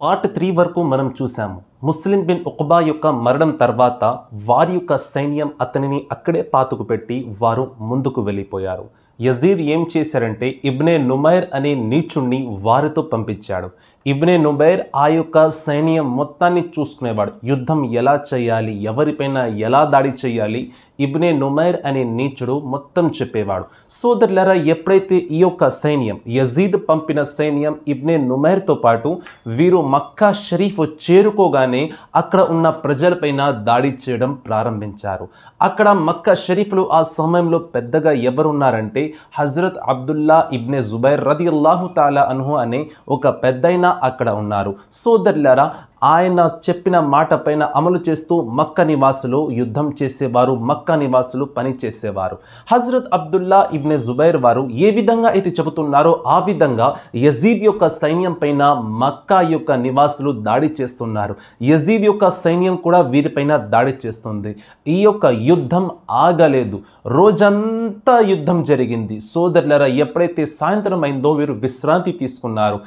Part three వరకు మనం చూసాము ముస్లిం బిన్ ఉక్బా యొక్క మరణం తర్వాత వారి యొక్క సైన్యం అతనిని అక్కడే పాతుకు పెట్టి వారు ముందుకు వెళ్ళిపోయారు. యజీద్ ఏం చేశారంటే ఇబ్నే నుమైర్ అనే నీచుణ్ణి వారితో పంపించాడు. ఇబ్నే నుమైర్ ఆ యొక్క సైన్యం మొత్తాన్ని చూసుకునేవాడు. యుద్ధం ఎలా చేయాలి? ఎవరిపైన ఎలా దాడి చేయాలి? ఇబ్నే నుమైర్ అనే నీచుడు మొత్తం చెప్పేవాడు. సోదరులరా ఎప్పుడైతే ఈ యొక్క సైన్యం యజీద్ పంపిన సైన్యం ఇబ్నే నుమైర్తో పాటు వీరు మక్కా షరీఫ్ చేరుకోగానే అక్కడ ఉన్న ప్రజలపైన దాడి చేయడం ప్రారంభించారు. అక్కడ మక్కా షరీఫ్లు ఆ సమయంలో పెద్దగా ఎవరున్నారంటే హజరత్ అబ్దుల్లా ఇబ్నే జుబైర్ రది అల్లాహు తాలా అన్హు అనే ఒక పెద్దయిన అక్కడ ఉన్నారు. సోదరులరా ఆయన చెప్పిన మాట పైన అమలు చేస్తూ మక్క నివాసులు యుద్ధం చేసేవారు మక్క నివాసులు పని చేసేవారు. హజరత్ అబ్దుల్లా ఇబ్నే జుబైర్ వారు ఏ విధంగా అయితే చెబుతున్నారో ఆ విధంగా యజీద్ యొక్క సైన్యం పైన మక్కా యొక్క నివాసులు దాడి చేస్తున్నారు. యజీద్ యొక్క సైన్యం కూడా వీరిపైన దాడి చేస్తుంది. ఈ యొక్క యుద్ధం ఆగలేదు. రోజంతా యుద్ధం జరిగింది. సోదరులరా ఎప్పుడైతే సాయంత్రం అయిందో వీరు విశ్రాంతి తీసుకున్నారు.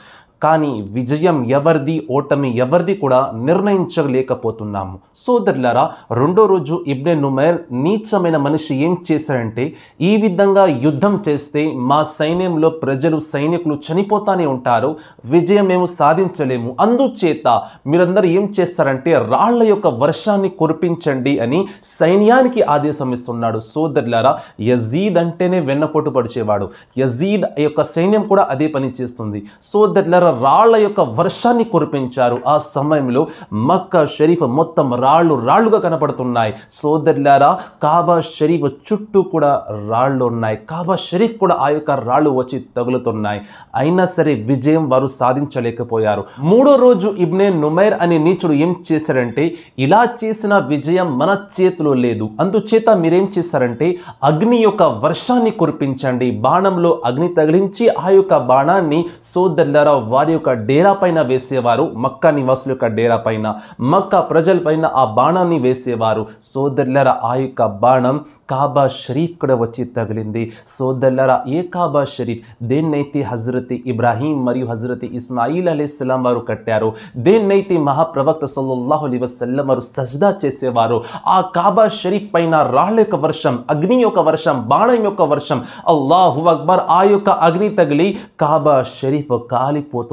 కానీ విజయం ఎవరిది ఓటమి ఎవరిది కూడా నిర్ణయించలేకపోతున్నాము. సోదరులారా రెండో రోజు ఇబ్నె నుమైర్ నీచమైన మనిషి ఏం చేశారంటే ఈ విధంగా యుద్ధం చేస్తే మా సైన్యంలో ప్రజలు సైనికులు చనిపోతానే ఉంటారు విజయం మేము సాధించలేము. అందుచేత మీరందరూ ఏం చేస్తారంటే రాళ్ళ యొక్క వర్షాన్ని కురిపించండి అని సైన్యానికి ఆదేశం ఇస్తున్నాడు. సోదరులారా యజీద్ అంటేనే వెన్నపోటు పడిచేవాడు. యజీద్ యొక్క సైన్యం కూడా అదే పని చేస్తుంది. సోదరులారా రాళ్ళ యొక్క వర్షాన్ని కురిపించారు. ఆ సమయంలో మక్క షరీఫ్ మొత్తం రాళ్ళు రాళ్ళుగా కనపడుతున్నాయి. సోదరులారా కాబా షరీఫ్ చుట్టూ కూడా రాళ్ళు ఉన్నాయి. కాబా షరీఫ్ కూడా ఆ యొక్క రాళ్ళు వచ్చి తగులుతున్నాయి. అయినా సరే విజయం వారు సాధించలేకపోయారు. మూడో రోజు ఇబ్నే నుమైర్ అనే నీచుడు ఏం చేశారంటే ఇలా చేసిన విజయం మన చేతిలో లేదు. అందుచేత మీరేం చేశారంటే అగ్ని యొక్క వర్షాన్ని కురిపించండి. బాణంలో అగ్ని తగిలించి ఆ యొక్క బాణాన్ని సోదరులారా వారి యొక్క డేరా పైన వేసేవారు మక్కా నివాసుల యొక్క డేరా పైన మక్కా ప్రజలపైన ఆ బాణాన్ని వేసేవారు. సోదరులర ఆ యొక్క బాణం కాబా షరీఫ్ కూడా వచ్చి తగిలింది. సోదరులర ఏ కాబా షరీఫ్? దేన్నైతే హజరత్ ఇబ్రాహీం మరియు హజరత్ ఇస్మాయిల్ అలీస్లాం వారు కట్టారు దేన్నైతే మహాప్రవక్త సల్లల్లాహు అలీ వసల్లం వారు సజ్దా చేసేవారు ఆ కాబా షరీఫ్ పైన రాళ్ళ యొక్క వర్షం అగ్ని యొక్క వర్షం బాణం యొక్క వర్షం అల్లాహు అక్బర్ ఆ యొక్క అగ్ని తగిలి కాబా షరీఫ్ కాలిపోతుంది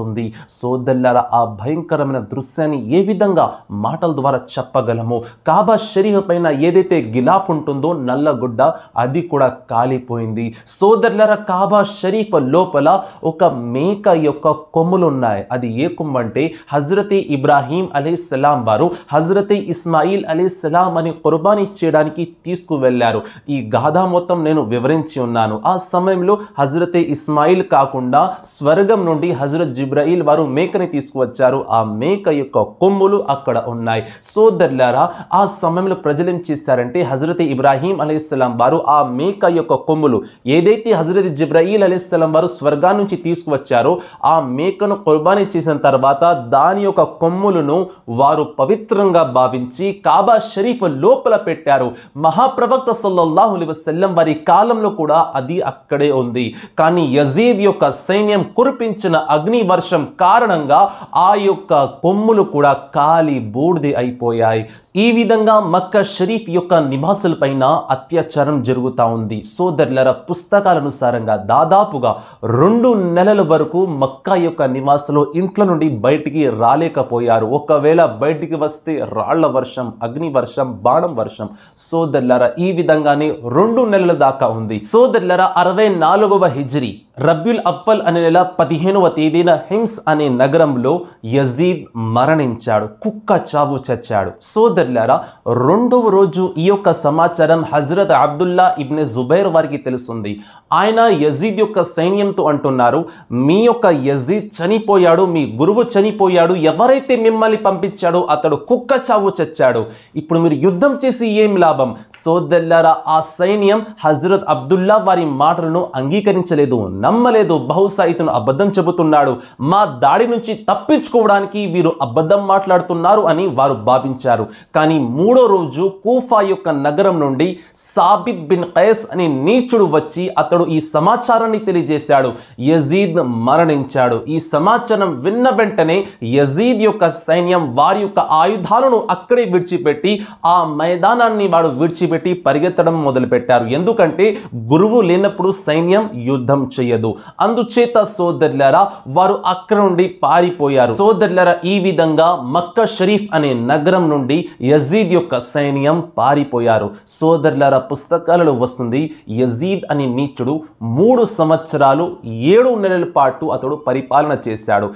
సోదల్లర ఆ భయంకరమైన దృశ్యాన్ని ఏ విధంగా మాటల ద్వారా చెప్పగలము? కాబా షరీఫ్ పైన ఏదైతే గిలాఫ్ ఉంటుందో నల్లగుడ్డ అది కూడా కాలిపోయింది. సోదరులర కాబా షరీఫ్ లోపల ఒక మేక యొక్క కొమ్ములు ఉన్నాయి అది ఏ కొమ్ము అంటే హజరతి ఇబ్రాహీం అలీస్లాం వారు హజరతి ఇస్మాయిల్ అలీస్లాం అని కుర్బానీ చేయడానికి తీసుకువెళ్ళారు ఈ గాథా మొత్తం నేను వివరించి ఉన్నాను. ఆ సమయంలో హజరతే ఇస్మాయిల్ కాకుండా స్వర్గం నుండి హజరత్ జిబ్రాయిల్ వారు మేకని తీసుకువచ్చారు. ఆ మేక యొక్క కొమ్ములు అక్కడ ఉన్నాయి. సోదరులారా ఆ సమయంలో ప్రజలు ఏం చేశారంటే హజరత్ ఇబ్రాహీం అలీస్లాం వారు ఆ మేక యొక్క కొమ్ములు ఏదైతే హజరత్ జిబ్రాయిల్ అలీస్లాం వారు స్వర్గా నుంచి తీసుకువచ్చారో ఆ మేకను కుర్బానీ చేసిన తర్వాత దాని యొక్క కొమ్ములను వారు పవిత్రంగా భావించి కాబా షరీఫ్ లోపల పెట్టారు. మహాప్రవక్త సల్లల్లాహు వసల్లం వారి కాలంలో కూడా అది అక్కడే ఉంది. కానీ యజీద్ యొక్క సైన్యం కురిపించిన అగ్ని వర్షం కారణంగా ఆ యొక్క కొమ్ములు కూడా కాలి బూడిది అయిపోయాయి. ఈ విధంగా మక్క షరీఫ్ యొక్క నివాసులపైన అత్యాచారం జరుగుతూ ఉంది. సోదరులర పుస్తకాలనుసారంగా దాదాపుగా రెండు నెలల వరకు మక్కా యొక్క నివాసులు ఇంట్లో నుండి బయటికి రాలేకపోయారు. ఒకవేళ బయటికి వస్తే రాళ్ళ వర్షం అగ్ని వర్షం బాణం వర్షం. సోదరులరా ఈ విధంగానే రెండు నెలల దాకా ఉంది. సోదరులరా అరవై నాలుగవ హిజ్రీ. రబ్యుల్ అవ్వల్ అనే నెల పదిహేనవ తేదీన హిమ్స్ అనే నగరంలో యజీద్ మరణించాడు కుక్క చావు చచ్చాడు. సోదరులారా రెండవ రోజు ఈ యొక్క సమాచారం హజరత్ అబ్దుల్లా ఇబ్నె జుబైర్ వారికి తెలుస్తుంది ఆయన యజీద్ యొక్క సైన్యంతో అంటున్నారు మీ యొక్క యజీద్ చనిపోయాడు మీ గురువు చనిపోయాడు ఎవరైతే మిమ్మల్ని పంపించాడో అతడు కుక్క చావు చచ్చాడు. ఇప్పుడు మీరు యుద్ధం చేసి ఏం లాభం? సోదరులారా ఆ సైన్యం హజరత్ అబ్దుల్లా వారి మాటలను అంగీకరించలేదు. నమ్మలేదు. బహుశా ఇతను అబద్ధం చెబుతున్నాడు. మా దాడి నుంచి తప్పించుకోవడానికి వీరు అబద్ధం మాట్లాడుతున్నారు అని వారు భావించారు. కానీ మూడో రోజు కూఫా యొక్క నగరం నుండి సాబిద్ బిన్ కయస్ అనే నీచుడు వచ్చి అతడు ఈ సమాచారాన్ని తెలియజేశాడు. యజీద్ మరణించాడు. ఈ సమాచారం విన్న వెంటనే యజీద్ యొక్క సైన్యం వారి యొక్క ఆయుధాలను అక్కడే విడిచిపెట్టి ఆ మైదానాన్ని వాడు విడిచిపెట్టి పరిగెత్తడం మొదలుపెట్టారు. ఎందుకంటే గురువు లేనప్పుడు సైన్యం యుద్ధం చేయదు. అందుచేత సోదరులారా వారు అక్కడ నుండి పారిపోయారు. సోదరులారా ఈ విధంగా మక్క షరీఫ్ అనే నగరం నుండి యజీద్ యొక్క సైన్యం పారిపోయారు. సోదరులారా పుస్తకాలలో వస్తుంది యజీద్ అనే నీచుడు మూడు సంవత్సరాలు ఏడు నెలల పాటు అతడు పరిపాలన చేశాడు.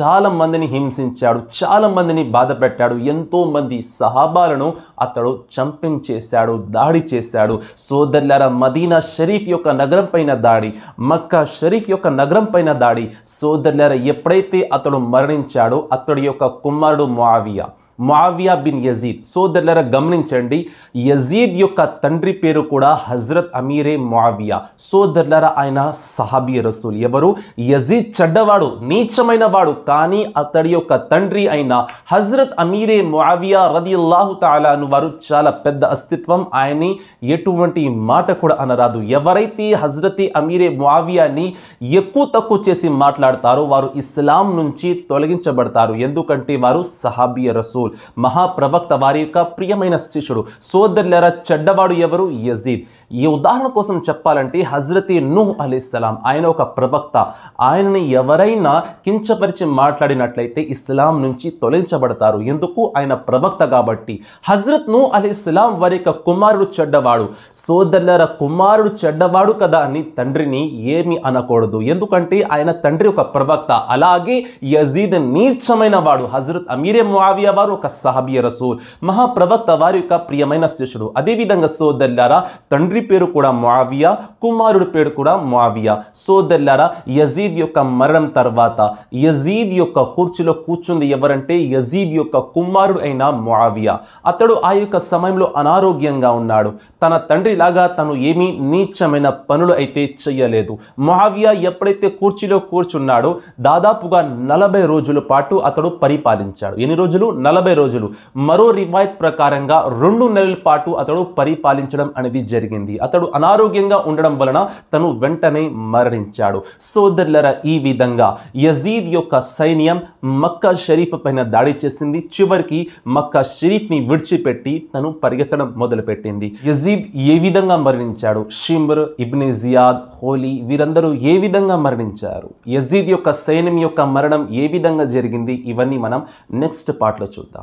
చాలా మందిని హింసించాడు చాలా మందిని బాధ పెట్టాడు ఎంతో మంది సహాబాలను అతడు చంపింగ్ చేశాడు దాడి చేశాడు. సోదరులారా మదీనా షరీఫ్ యొక్క నగరం పైన దాడి మక్కా షరీఫ్ యొక్క నగరం పైన దాడి. సోదరులారా ఎప్పుడైతే అతడు మరణించాడో అతడి యొక్క కుమారుడు ముఆవియా. Muawiya bin Yazid. సోదరులరా గమనించండి యజీద్ యొక్క తండ్రి పేరు కూడా హజరత్ అమీరే మావియా. సోదరులరా ఆయన సహాబీ రసూల్. ఎవరు? యజీద్ చెడ్డవాడు నీచమైన వాడు కానీ అతడి యొక్క తండ్రి అయిన హజరత్ అమీరే ముఆవియా రదియల్లాహు తాలాను వారు చాలా పెద్ద అస్తిత్వం. ఆయన్ని ఎటువంటి మాట కూడా అనరాదు. ఎవరైతే హజరత్ అమీరే మావియాని ఎక్కువ తక్కువ చేసి మాట్లాడతారో వారు ఇస్లాం నుంచి తొలగించబడతారు. ఎందుకంటే వారు సహాబియ రసూల్. మహాప్రవక్త వారి యొక్క ప్రియమైన శిష్యుడు సోదరులరా చెడ్డవాడు ఎవరు? యజీద్. ఈ ఉదాహరణ కోసం చెప్పాలంటే హజరతి నూహ్ అలీస్లాం ఆయన ఒక ప్రవక్త. ఆయనని ఎవరైనా కించపరిచి మాట్లాడినట్లయితే ఇస్లాం నుంచి తొలగించబడతారు. ఎందుకు? ఆయన ప్రవక్త కాబట్టి. హజరత్ నూ అలీస్లాం వారి యొక్క కుమారుడు చెడ్డవాడు. సోదరులర కుమారుడు చెడ్డవాడు కదా అని తండ్రిని ఏమి అనకూడదు. ఎందుకంటే ఆయన తండ్రి ఒక ప్రవక్త. అలాగే యజీద్ నీచమైన వాడు హజరత్ అమీరే ముఆవియా వారు ఒక సహాబియ రసూల్ మహాప్రవక్త వారి యొక్క ప్రియమైన శిష్యుడు. అదేవిధంగా సోదరులారా తండ్రి పేరు కూడా మావియా కుమారుడు పేరు కూడా మావియా సోదరులారా యజీద్ యొక్క మరణం తర్వాత యజీద్ యొక్క కుర్చీలో కూర్చుంది ఎవరంటే యజీద్ యొక్క కుమారుడు అయిన మావియా అతడు ఆ యొక్క సమయంలో అనారోగ్యంగా ఉన్నాడు. తన తండ్రిలాగా తను ఏమీ నీచమైన పనులు అయితే చెయ్యలేదు మావియా ఎప్పుడైతే కుర్చీలో కూర్చున్నాడో దాదాపుగా నలభై రోజుల పాటు అతడు పరిపాలించాడు. ఎన్ని రోజులు? నలభై రోజులు. మరో రివాయత్ ప్రకారంగా రెండు నెలల పాటు అతడు పరిపాలించడం అనేది జరిగింది. అతడు అనారోగ్యంగా ఉండడం వలన తను వెంటనే మరణించాడు. సోదరులర ఈ విధంగా యజీద్ యొక్క సైన్యం మక్కా షరీఫ్ పైన దాడి చేసింది. చివరికి మక్కా షరీఫ్ని విడిచిపెట్టి తను పరిగెత్తడం మొదలుపెట్టింది. యజీద్ ఏ విధంగా మరణించాడు? షిమ్ర్ ఇబ్ని జియాద్ హోలీ వీరందరూ ఏ విధంగా మరణించారు? యజీద్ యొక్క సైన్యం యొక్క మరణం ఏ విధంగా జరిగింది? ఇవన్నీ మనం నెక్స్ట్ పార్ట్లో చూద్దాం.